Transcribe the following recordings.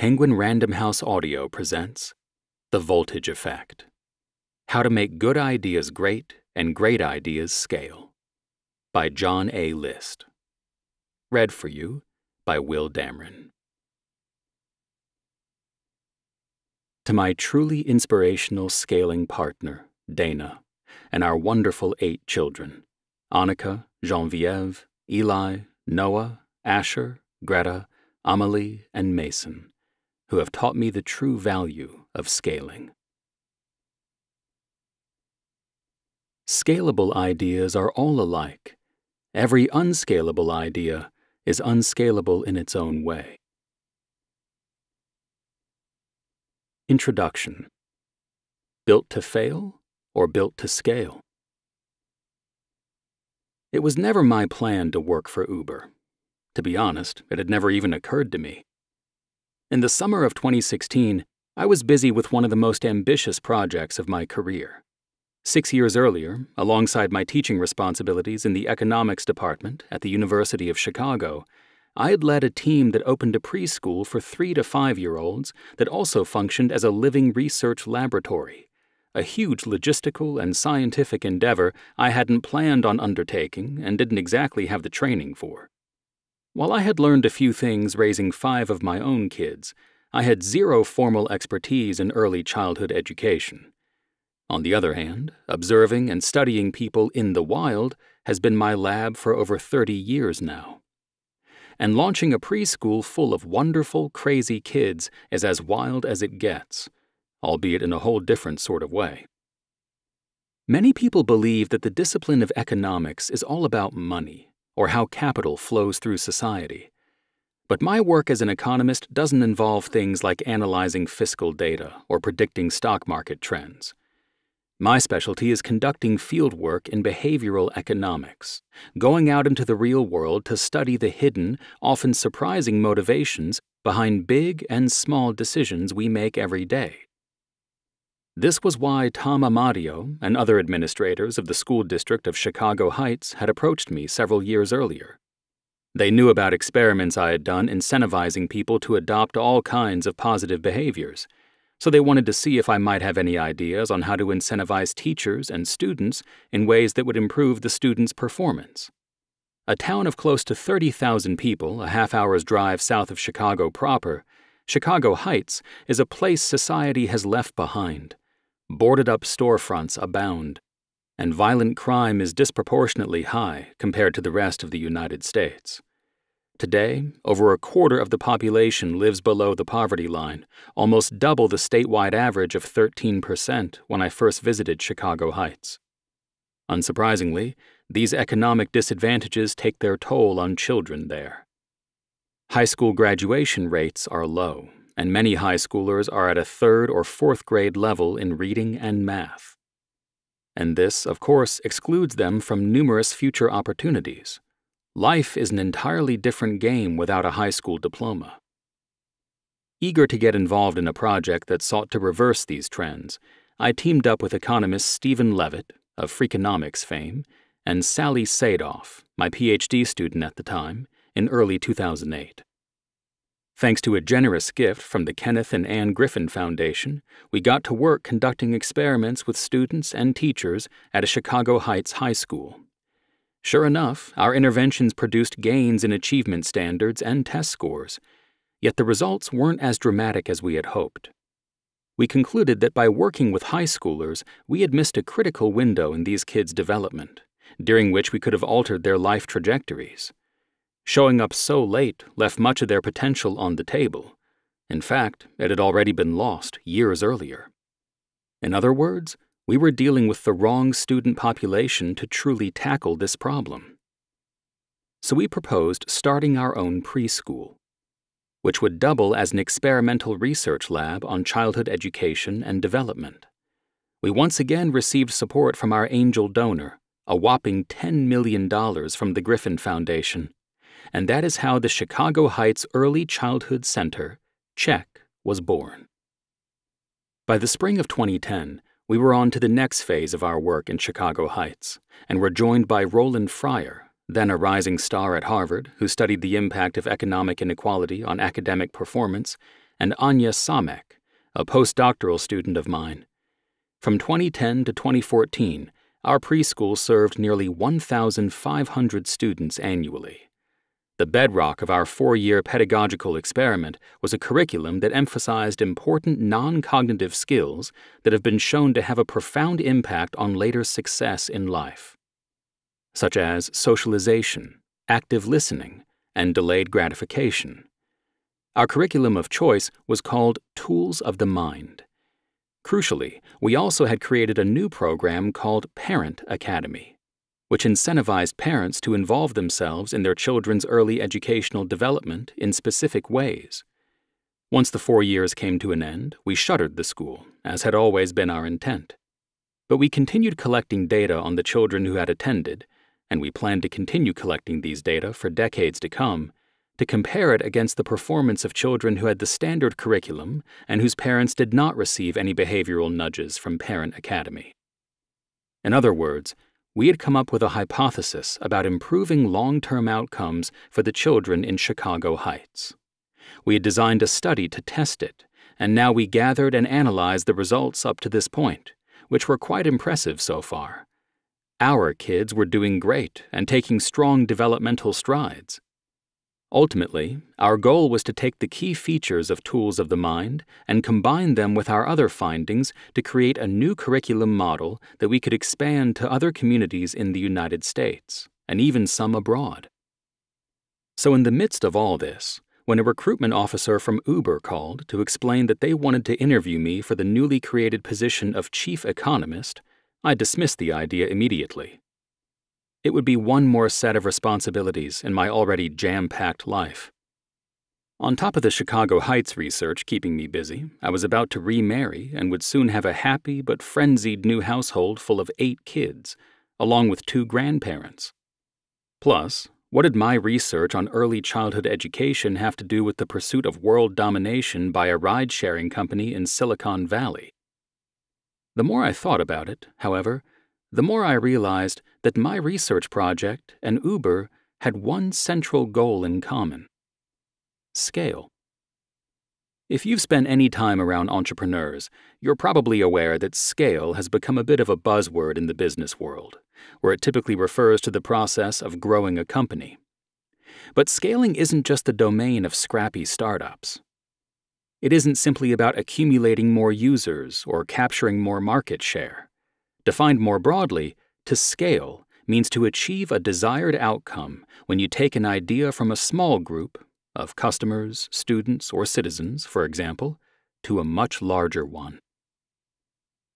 Penguin Random House Audio presents The Voltage Effect How to Make Good Ideas Great and Great Ideas Scale by John A. List. Read for you by Will Damron. To my truly inspirational scaling partner, Dana, and our wonderful eight children Annika, Genevieve, Eli, Noah, Asher, Greta, Amelie, and Mason who have taught me the true value of scaling. Scalable ideas are all alike. Every unscalable idea is unscalable in its own way. Introduction Built to fail or built to scale? It was never my plan to work for Uber. To be honest, it had never even occurred to me. In the summer of 2016, I was busy with one of the most ambitious projects of my career. Six years earlier, alongside my teaching responsibilities in the economics department at the University of Chicago, I had led a team that opened a preschool for three to five year olds that also functioned as a living research laboratory, a huge logistical and scientific endeavor I hadn't planned on undertaking and didn't exactly have the training for. While I had learned a few things raising five of my own kids, I had zero formal expertise in early childhood education. On the other hand, observing and studying people in the wild has been my lab for over 30 years now. And launching a preschool full of wonderful, crazy kids is as wild as it gets, albeit in a whole different sort of way. Many people believe that the discipline of economics is all about money or how capital flows through society. But my work as an economist doesn't involve things like analyzing fiscal data or predicting stock market trends. My specialty is conducting fieldwork in behavioral economics, going out into the real world to study the hidden, often surprising motivations behind big and small decisions we make every day. This was why Tom Amadio and other administrators of the school district of Chicago Heights had approached me several years earlier. They knew about experiments I had done incentivizing people to adopt all kinds of positive behaviors, so they wanted to see if I might have any ideas on how to incentivize teachers and students in ways that would improve the students' performance. A town of close to 30,000 people, a half hour's drive south of Chicago proper, Chicago Heights is a place society has left behind boarded up storefronts abound, and violent crime is disproportionately high compared to the rest of the United States. Today, over a quarter of the population lives below the poverty line, almost double the statewide average of 13% when I first visited Chicago Heights. Unsurprisingly, these economic disadvantages take their toll on children there. High school graduation rates are low, and many high schoolers are at a third or fourth grade level in reading and math. And this, of course, excludes them from numerous future opportunities. Life is an entirely different game without a high school diploma. Eager to get involved in a project that sought to reverse these trends, I teamed up with economist Stephen Levitt, of Freakonomics fame, and Sally Sadoff, my PhD student at the time, in early 2008. Thanks to a generous gift from the Kenneth and Anne Griffin Foundation, we got to work conducting experiments with students and teachers at a Chicago Heights high school. Sure enough, our interventions produced gains in achievement standards and test scores, yet the results weren't as dramatic as we had hoped. We concluded that by working with high schoolers, we had missed a critical window in these kids' development, during which we could have altered their life trajectories. Showing up so late left much of their potential on the table. In fact, it had already been lost years earlier. In other words, we were dealing with the wrong student population to truly tackle this problem. So we proposed starting our own preschool, which would double as an experimental research lab on childhood education and development. We once again received support from our angel donor, a whopping $10 million from the Griffin Foundation, and that is how the Chicago Heights Early Childhood Center, CHECK, was born. By the spring of 2010, we were on to the next phase of our work in Chicago Heights, and were joined by Roland Fryer, then a rising star at Harvard who studied the impact of economic inequality on academic performance, and Anya Samek, a postdoctoral student of mine. From 2010 to 2014, our preschool served nearly 1,500 students annually. The bedrock of our four year pedagogical experiment was a curriculum that emphasized important non cognitive skills that have been shown to have a profound impact on later success in life, such as socialization, active listening, and delayed gratification. Our curriculum of choice was called Tools of the Mind. Crucially, we also had created a new program called Parent Academy which incentivized parents to involve themselves in their children's early educational development in specific ways. Once the four years came to an end, we shuttered the school, as had always been our intent. But we continued collecting data on the children who had attended, and we planned to continue collecting these data for decades to come to compare it against the performance of children who had the standard curriculum and whose parents did not receive any behavioral nudges from Parent Academy. In other words, we had come up with a hypothesis about improving long term outcomes for the children in Chicago Heights. We had designed a study to test it, and now we gathered and analyzed the results up to this point, which were quite impressive so far. Our kids were doing great and taking strong developmental strides. Ultimately, our goal was to take the key features of tools of the mind and combine them with our other findings to create a new curriculum model that we could expand to other communities in the United States, and even some abroad. So, in the midst of all this, when a recruitment officer from Uber called to explain that they wanted to interview me for the newly created position of chief economist, I dismissed the idea immediately. It would be one more set of responsibilities in my already jam packed life. On top of the Chicago Heights research keeping me busy, I was about to remarry and would soon have a happy but frenzied new household full of eight kids, along with two grandparents. Plus, what did my research on early childhood education have to do with the pursuit of world domination by a ride sharing company in Silicon Valley? The more I thought about it, however, the more I realized that my research project and Uber had one central goal in common scale. If you've spent any time around entrepreneurs, you're probably aware that scale has become a bit of a buzzword in the business world, where it typically refers to the process of growing a company. But scaling isn't just the domain of scrappy startups. It isn't simply about accumulating more users or capturing more market share. Defined more broadly, to scale means to achieve a desired outcome when you take an idea from a small group of customers, students, or citizens, for example, to a much larger one.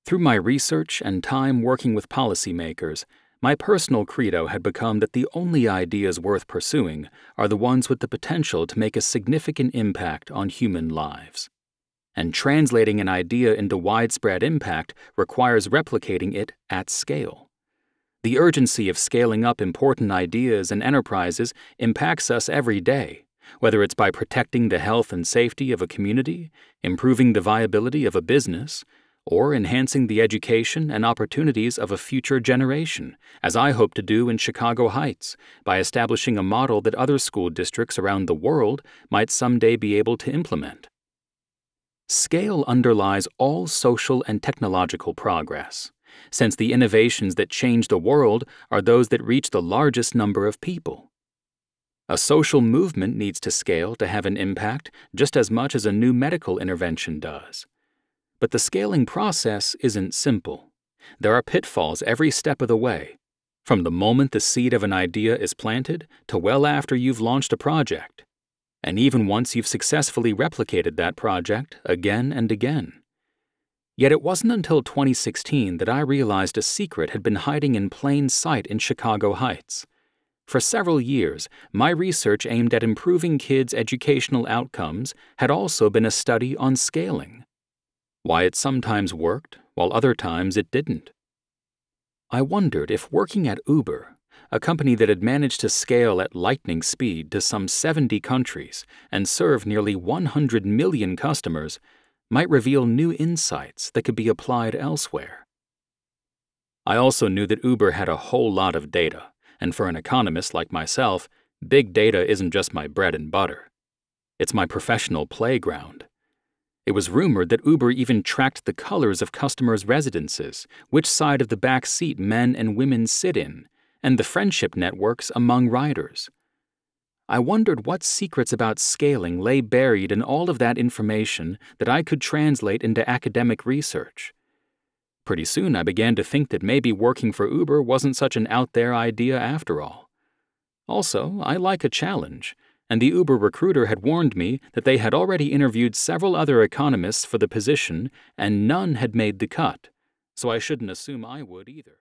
Through my research and time working with policymakers, my personal credo had become that the only ideas worth pursuing are the ones with the potential to make a significant impact on human lives and translating an idea into widespread impact requires replicating it at scale. The urgency of scaling up important ideas and enterprises impacts us every day, whether it's by protecting the health and safety of a community, improving the viability of a business, or enhancing the education and opportunities of a future generation, as I hope to do in Chicago Heights by establishing a model that other school districts around the world might someday be able to implement. Scale underlies all social and technological progress, since the innovations that change the world are those that reach the largest number of people. A social movement needs to scale to have an impact just as much as a new medical intervention does. But the scaling process isn't simple. There are pitfalls every step of the way, from the moment the seed of an idea is planted to well after you've launched a project and even once you've successfully replicated that project again and again. Yet it wasn't until 2016 that I realized a secret had been hiding in plain sight in Chicago Heights. For several years, my research aimed at improving kids' educational outcomes had also been a study on scaling. Why it sometimes worked, while other times it didn't. I wondered if working at Uber a company that had managed to scale at lightning speed to some 70 countries and serve nearly 100 million customers, might reveal new insights that could be applied elsewhere. I also knew that Uber had a whole lot of data, and for an economist like myself, big data isn't just my bread and butter. It's my professional playground. It was rumored that Uber even tracked the colors of customers' residences, which side of the back seat men and women sit in, and the friendship networks among riders. I wondered what secrets about scaling lay buried in all of that information that I could translate into academic research. Pretty soon, I began to think that maybe working for Uber wasn't such an out there idea after all. Also, I like a challenge, and the Uber recruiter had warned me that they had already interviewed several other economists for the position and none had made the cut, so I shouldn't assume I would either.